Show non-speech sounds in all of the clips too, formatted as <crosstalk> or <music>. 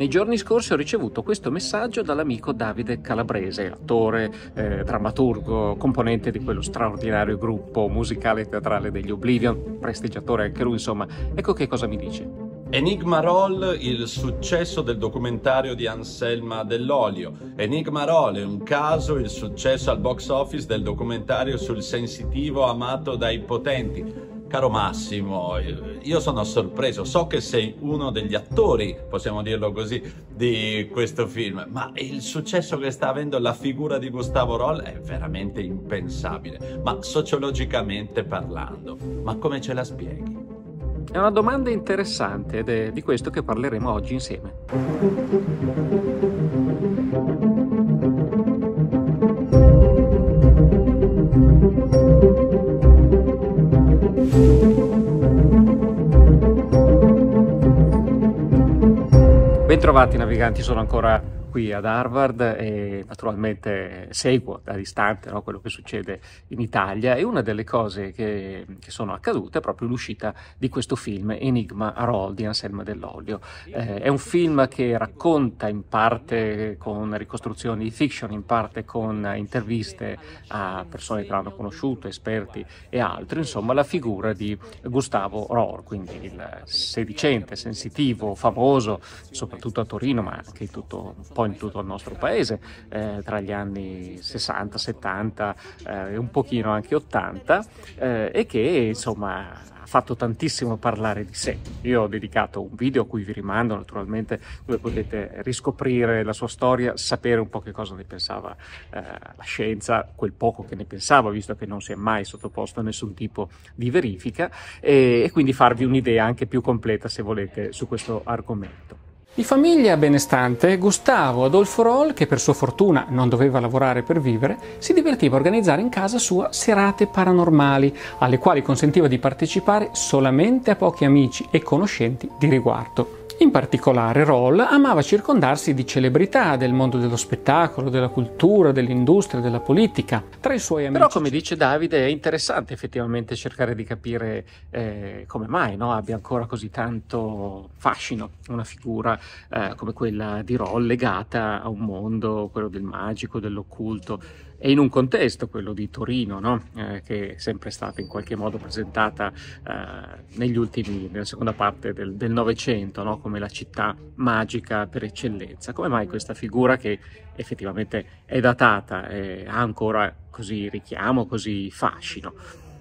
Nei giorni scorsi ho ricevuto questo messaggio dall'amico Davide Calabrese, attore, eh, drammaturgo, componente di quello straordinario gruppo musicale e teatrale degli Oblivion, prestigiatore anche lui, insomma. Ecco che cosa mi dice. Enigma Roll, il successo del documentario di Anselma Dell'Olio. Enigma Roll è un caso, il successo al box office del documentario sul sensitivo amato dai potenti. Caro Massimo, io sono sorpreso, so che sei uno degli attori, possiamo dirlo così, di questo film, ma il successo che sta avendo la figura di Gustavo Roll è veramente impensabile, ma sociologicamente parlando, ma come ce la spieghi? È una domanda interessante ed è di questo che parleremo oggi insieme. Bentrovati naviganti, sono ancora qui ad Harvard e naturalmente seguo da distante no, quello che succede in Italia e una delle cose che, che, sono accadute è proprio l'uscita di questo film Enigma Roll di Anselma Dell'Olio. Eh, è un film che racconta in parte con ricostruzioni di fiction, in parte con interviste a persone che l'hanno conosciuto, esperti e altri, insomma la figura di Gustavo Rohr, quindi il sedicente, sensitivo, famoso, soprattutto a Torino ma anche in tutto un po' po' in tutto il nostro paese, eh, tra gli anni 60, 70 eh, e un pochino anche 80, eh, e che insomma ha fatto tantissimo parlare di sé. Io ho dedicato un video a cui vi rimando naturalmente dove potete riscoprire la sua storia, sapere un po' che cosa ne pensava eh, la scienza, quel poco che ne pensava, visto che non si è mai sottoposto a nessun tipo di verifica e, e quindi farvi un'idea anche più completa se volete su questo argomento. Di famiglia benestante, Gustavo Adolfo Roll, che per sua fortuna non doveva lavorare per vivere, si divertiva a organizzare in casa sua serate paranormali, alle quali consentiva di partecipare solamente a pochi amici e conoscenti di riguardo. In particolare Roll amava circondarsi di celebrità del mondo dello spettacolo, della cultura, dell'industria, della politica. Tra i suoi amici... Però come dice Davide è interessante effettivamente cercare di capire eh, come mai no, abbia ancora così tanto fascino una figura eh, come quella di Roll legata a un mondo, quello del magico, dell'occulto e in un contesto, quello di Torino, no? eh, che è sempre stata in qualche modo presentata eh, negli ultimi, nella seconda parte del Novecento, no? come la città magica per eccellenza. Come mai questa figura che effettivamente è datata e ha ancora così richiamo, così fascino?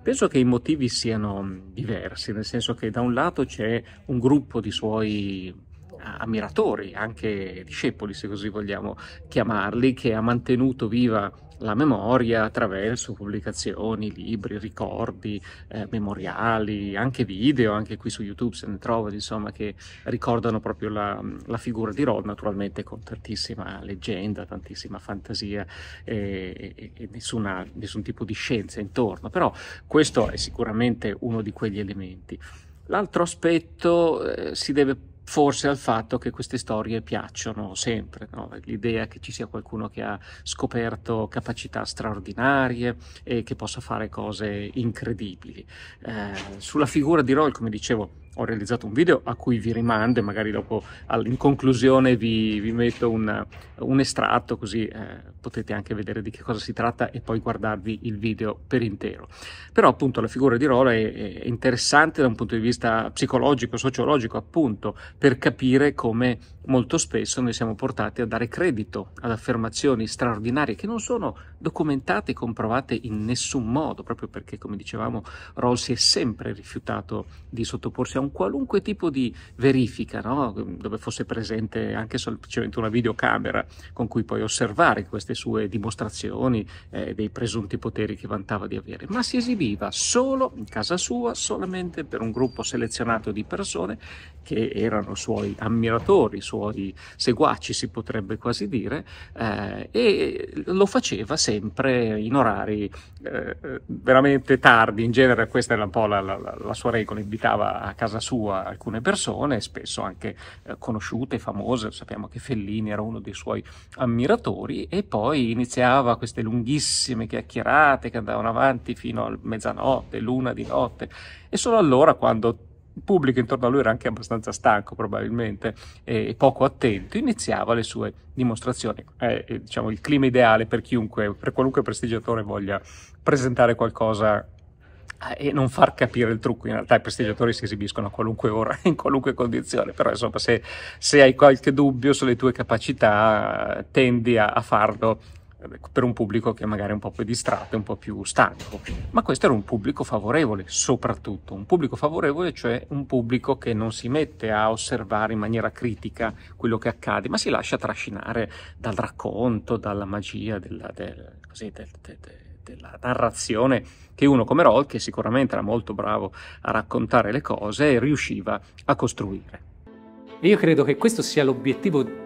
Penso che i motivi siano diversi, nel senso che da un lato c'è un gruppo di suoi ammiratori, anche discepoli se così vogliamo chiamarli, che ha mantenuto viva la memoria attraverso pubblicazioni, libri, ricordi, eh, memoriali, anche video, anche qui su YouTube se ne trovano, insomma, che ricordano proprio la, la figura di Rod, naturalmente con tantissima leggenda, tantissima fantasia e, e, e nessuna, nessun tipo di scienza intorno, però questo è sicuramente uno di quegli elementi. L'altro aspetto eh, si deve forse al fatto che queste storie piacciono sempre, no? l'idea che ci sia qualcuno che ha scoperto capacità straordinarie e che possa fare cose incredibili. Eh, sulla figura di Roll, come dicevo, ho realizzato un video a cui vi rimando e magari dopo in conclusione vi, vi metto un, un, estratto così eh, potete anche vedere di che cosa si tratta e poi guardarvi il video per intero. Però appunto la figura di Rolo è, è interessante da un punto di vista psicologico, sociologico appunto, per capire come molto spesso noi siamo portati a dare credito ad affermazioni straordinarie che non sono documentate e comprovate in nessun modo, proprio perché come dicevamo Roll si è sempre rifiutato di sottoporsi a un qualunque tipo di verifica, no? dove fosse presente anche semplicemente una videocamera con cui puoi osservare queste sue dimostrazioni eh, dei presunti poteri che vantava di avere, ma si esibiva solo in casa sua, solamente per un gruppo selezionato di persone che erano suoi ammiratori, suoi seguaci si potrebbe quasi dire, eh, e lo faceva sempre in orari eh, veramente tardi, in genere questa era un po' la, la, la, sua regola, invitava a casa sua alcune persone, spesso anche eh, conosciute, famose, sappiamo che Fellini era uno dei suoi ammiratori, e poi iniziava queste lunghissime chiacchierate che andavano avanti fino a mezzanotte, l'una di notte, e solo allora quando il pubblico intorno a lui era anche abbastanza stanco probabilmente e poco attento, iniziava le sue dimostrazioni. È diciamo, il clima ideale per chiunque, per qualunque prestigiatore voglia presentare qualcosa eh, e non far capire il trucco. In realtà i prestigiatori si esibiscono a qualunque ora, <laughs> in qualunque condizione, però insomma se, se hai qualche dubbio sulle tue capacità tendi a, a farlo per un pubblico che magari è un po' più distratto, un po' più stanco. Ma questo era un pubblico favorevole, soprattutto, un pubblico favorevole, cioè un pubblico che non si mette a osservare in maniera critica quello che accade, ma si lascia trascinare dal racconto, dalla magia, della, del, così, del, del, della narrazione che uno come Roll, che sicuramente era molto bravo a raccontare le cose, riusciva a costruire. Io credo che questo sia l'obiettivo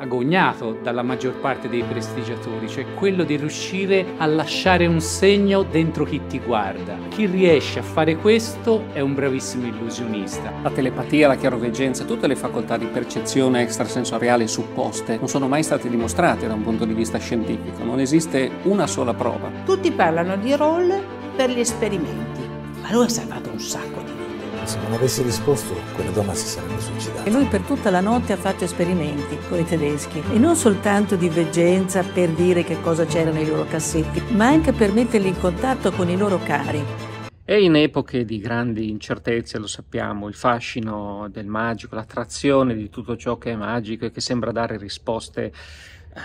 agognato dalla maggior parte dei prestigiatori, cioè quello di riuscire a lasciare un segno dentro chi ti guarda. Chi riesce a fare questo è un bravissimo illusionista. La telepatia, la chiaroveggenza, tutte le facoltà di percezione extrasensoriale supposte non sono mai state dimostrate da un punto di vista scientifico, non esiste una sola prova. Tutti parlano di roll per gli esperimenti, ma lui ha salvato un sacco di se non avessi risposto, quella donna si sarebbe suicidata. E lui per tutta la notte ha fatto esperimenti con i tedeschi. E non soltanto di veggenza per dire che cosa c'era nei loro cassetti, ma anche per metterli in contatto con i loro cari. E in epoche di grandi incertezze, lo sappiamo, il fascino del magico, l'attrazione di tutto ciò che è magico e che sembra dare risposte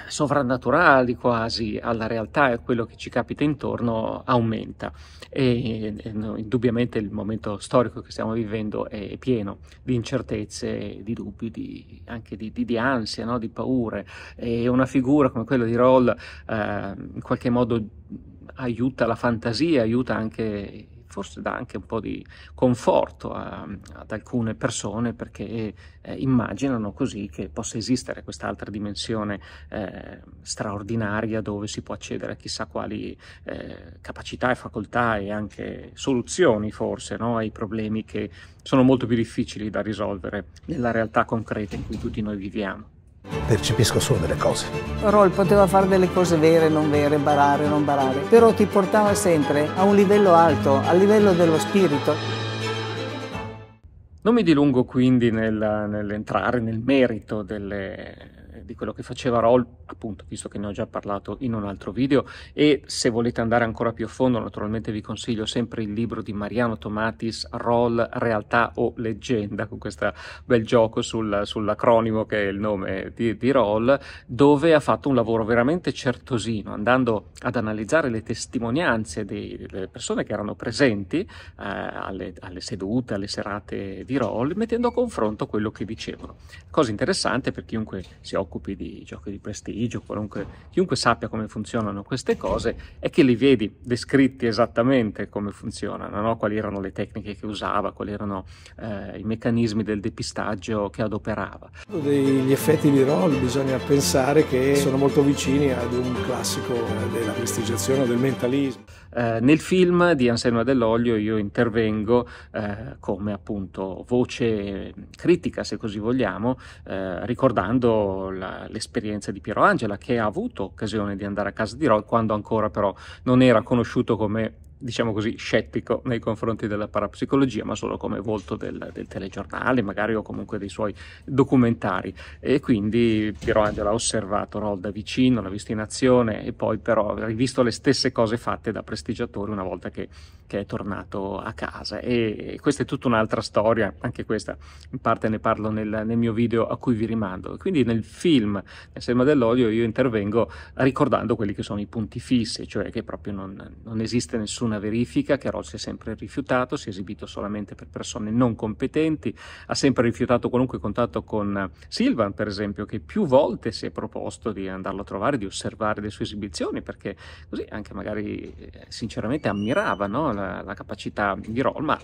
sovrannaturali quasi alla realtà e a quello che ci capita intorno aumenta e, e no, indubbiamente il momento storico che stiamo vivendo è pieno di incertezze, di dubbi, di, anche di, di, di ansia, no? di paure e una figura come quella di Roll eh, in qualche modo aiuta la fantasia, aiuta anche forse dà anche un po' di conforto a, ad alcune persone perché eh, immaginano così che possa esistere quest'altra dimensione eh, straordinaria dove si può accedere a chissà quali eh, capacità e facoltà e anche soluzioni forse no, ai problemi che sono molto più difficili da risolvere nella realtà concreta in cui tutti noi viviamo percepisco solo delle cose. Roll poteva fare delle cose vere, non vere, barare, non barare, però ti portava sempre a un livello alto, a livello dello spirito. Non mi dilungo quindi nel, nell'entrare nel merito delle, di quello che faceva Roll, appunto, visto che ne ho già parlato in un altro video, e se volete andare ancora più a fondo, naturalmente vi consiglio sempre il libro di Mariano Tomatis, Roll, Realtà o Leggenda, con questo bel gioco sul, sull'acronimo che è il nome di, di Roll, dove ha fatto un lavoro veramente certosino, andando ad analizzare le testimonianze dei, delle persone che erano presenti eh, alle, alle sedute, alle serate di Roll, mettendo a confronto quello che dicevano. Cosa interessante per chiunque si occupa occupi di giochi di prestigio, chiunque sappia come funzionano queste cose, è che li vedi descritti esattamente come funzionano, no? quali erano le tecniche che usava, quali erano eh, i meccanismi del depistaggio che adoperava. Degli effetti di roll bisogna pensare che sono molto vicini ad un classico della prestigiazione o del mentalismo. Eh, nel film di Anselmo dell'Olio io intervengo eh, come appunto voce critica, se così vogliamo, eh, ricordando la, l'esperienza di Piero Angela che ha avuto occasione di andare a casa di Roll quando ancora però non era conosciuto come diciamo così, scettico nei confronti della parapsicologia, ma solo come volto del, del, telegiornale, magari o comunque dei suoi documentari. E quindi Piero Angela ha osservato Roll da vicino, l'ha visto in azione e poi però ha rivisto le stesse cose fatte da prestigiatore una volta che, che è tornato a casa. E questa è tutta un'altra storia, anche questa in parte ne parlo nel, nel mio video a cui vi rimando. Quindi nel film, nel Selma dell'Olio, io intervengo ricordando quelli che sono i punti fissi, cioè che proprio non, non esiste nessun nessuna verifica, che Rolls si è sempre rifiutato, si è esibito solamente per persone non competenti, ha sempre rifiutato qualunque contatto con Silvan, per esempio, che più volte si è proposto di andarlo a trovare, di osservare le sue esibizioni, perché così anche magari eh, sinceramente ammirava no, la, la capacità di Roll, ma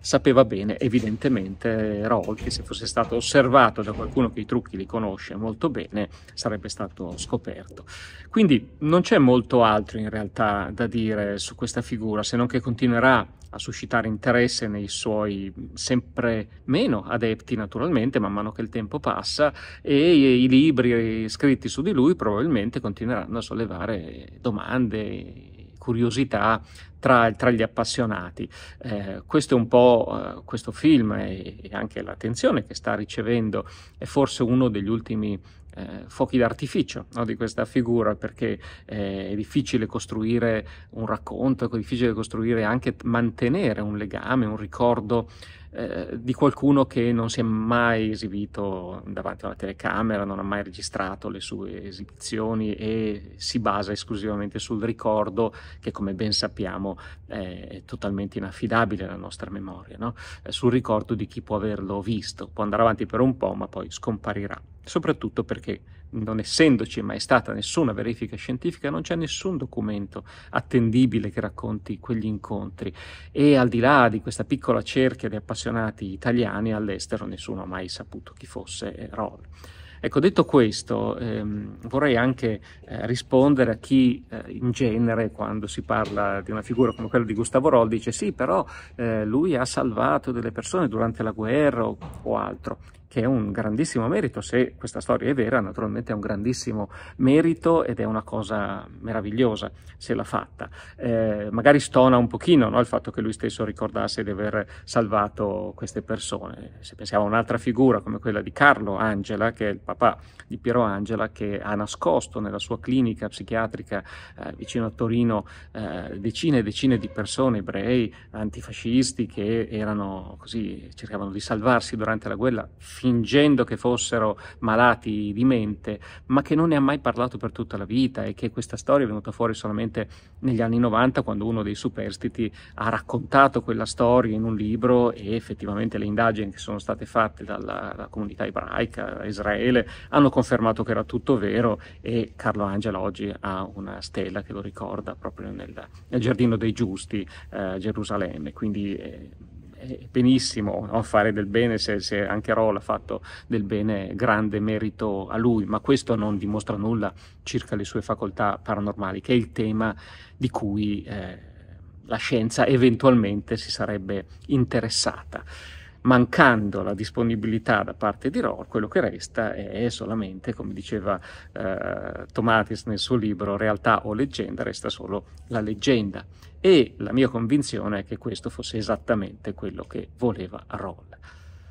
sapeva bene, evidentemente, Roll, che se fosse stato osservato da qualcuno che i trucchi li conosce molto bene, sarebbe stato scoperto. Quindi non c'è molto altro in realtà da dire su questa figura, se non che continuerà a suscitare interesse nei suoi sempre meno adepti naturalmente man mano che il tempo passa e i libri scritti su di lui probabilmente continueranno a sollevare domande curiosità tra, tra gli appassionati. Eh, questo è un po' eh, questo film e, e, anche l'attenzione che sta ricevendo è forse uno degli ultimi eh, fuochi d'artificio no, di questa figura perché eh, è difficile costruire un racconto, è difficile costruire anche mantenere un legame, un ricordo eh, di qualcuno che non si è mai esibito davanti a una telecamera, non ha mai registrato le sue esibizioni e si basa esclusivamente sul ricordo che come ben sappiamo è totalmente inaffidabile nella nostra memoria, no? Eh, sul ricordo di chi può averlo visto, può andare avanti per un po' ma poi scomparirà, soprattutto perché non essendoci mai stata nessuna verifica scientifica, non c'è nessun documento attendibile che racconti quegli incontri e al di là di questa piccola cerchia di appassionati italiani all'estero nessuno ha mai saputo chi fosse Roll. Ecco, detto questo, ehm, vorrei anche eh, rispondere a chi eh, in genere, quando si parla di una figura come quella di Gustavo Roll, dice sì, però eh, lui ha salvato delle persone durante la guerra o, o altro che è un grandissimo merito, se questa storia è vera, naturalmente è un grandissimo merito ed è una cosa meravigliosa se l'ha fatta. Eh, magari stona un pochino no, il fatto che lui stesso ricordasse di aver salvato queste persone. Se pensiamo a un'altra figura come quella di Carlo Angela, che è il papà di Piero Angela, che ha nascosto nella sua clinica psichiatrica eh, vicino a Torino eh, decine e decine di persone ebrei, antifascisti, che erano così, cercavano di salvarsi durante la guerra fingendo che fossero malati di mente, ma che non ne ha mai parlato per tutta la vita e che questa storia è venuta fuori solamente negli anni 90 quando uno dei superstiti ha raccontato quella storia in un libro e effettivamente le indagini che sono state fatte dalla, dalla comunità ebraica, Israele, hanno confermato che era tutto vero e Carlo Angela oggi ha una stella che lo ricorda proprio nel, nel Giardino dei Giusti eh, Gerusalemme. Quindi, eh, benissimo no? fare del bene se, se anche Roll ha fatto del bene grande merito a lui, ma questo non dimostra nulla circa le sue facoltà paranormali, che è il tema di cui eh, la scienza eventualmente si sarebbe interessata mancando la disponibilità da parte di Rohr, quello che resta è solamente, come diceva eh, Tomatis nel suo libro, realtà o leggenda, resta solo la leggenda. E la mia convinzione è che questo fosse esattamente quello che voleva Roll.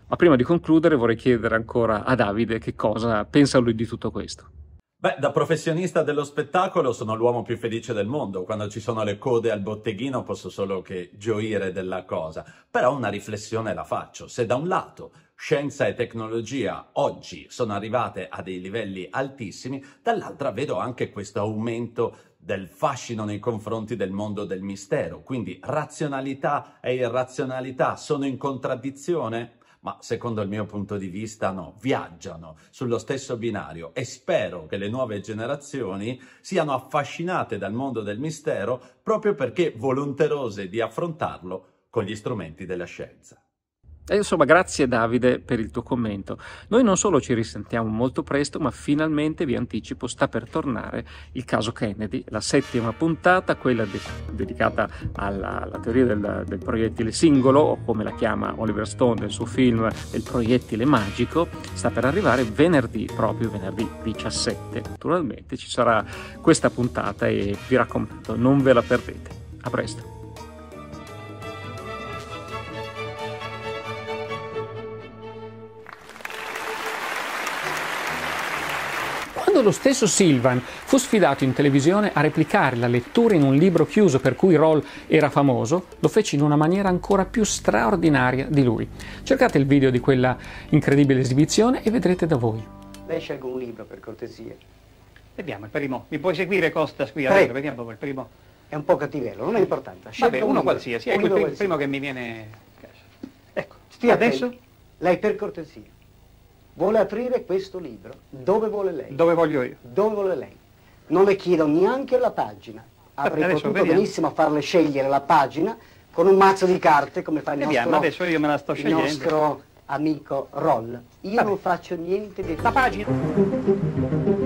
Ma prima di concludere vorrei chiedere ancora a Davide che cosa pensa lui di tutto questo. Beh, da professionista dello spettacolo sono l'uomo più felice del mondo. Quando ci sono le code al botteghino posso solo che gioire della cosa. Però una riflessione la faccio. Se da un lato scienza e tecnologia oggi sono arrivate a dei livelli altissimi, dall'altra vedo anche questo aumento del fascino nei confronti del mondo del mistero. Quindi razionalità e irrazionalità sono in contraddizione? Ma secondo il mio punto di vista no, viaggiano sullo stesso binario e spero che le nuove generazioni siano affascinate dal mondo del mistero proprio perché volonterose di affrontarlo con gli strumenti della scienza. E insomma, grazie Davide per il tuo commento. Noi non solo ci risentiamo molto presto, ma finalmente vi anticipo sta per tornare il caso Kennedy, la settima puntata, quella de- dedicata alla, alla teoria del, del, proiettile singolo, o come la chiama Oliver Stone nel suo film del proiettile magico, sta per arrivare venerdì, proprio venerdì 17. Naturalmente ci sarà questa puntata e vi raccomando, non ve la perdete. A presto. Quando lo stesso Silvan fu sfidato in televisione a replicare la lettura in un libro chiuso per cui Roll era famoso, lo fece in una maniera ancora più straordinaria di lui. Cercate il video di quella incredibile esibizione e vedrete da voi. Lei scelga un libro per cortesia. Vediamo il primo. Mi puoi seguire Costa qui adesso? Vediamo il primo. È un po' cattivello, non è importante. Scelga Vabbè, uno qualsiasi, è il primo, primo che mi viene. Ecco, Stia adesso. Lei per cortesia vuole aprire questo libro, dove vuole lei? Dove voglio io? Dove vuole lei? Non le chiedo neanche la pagina. Avrei adesso potuto vediamo. benissimo farle scegliere la pagina con un mazzo di carte come fa il vediamo, nostro, adesso io me la sto scegliendo. il nostro amico Roll. Io Vabbè. non faccio niente di... La pagina!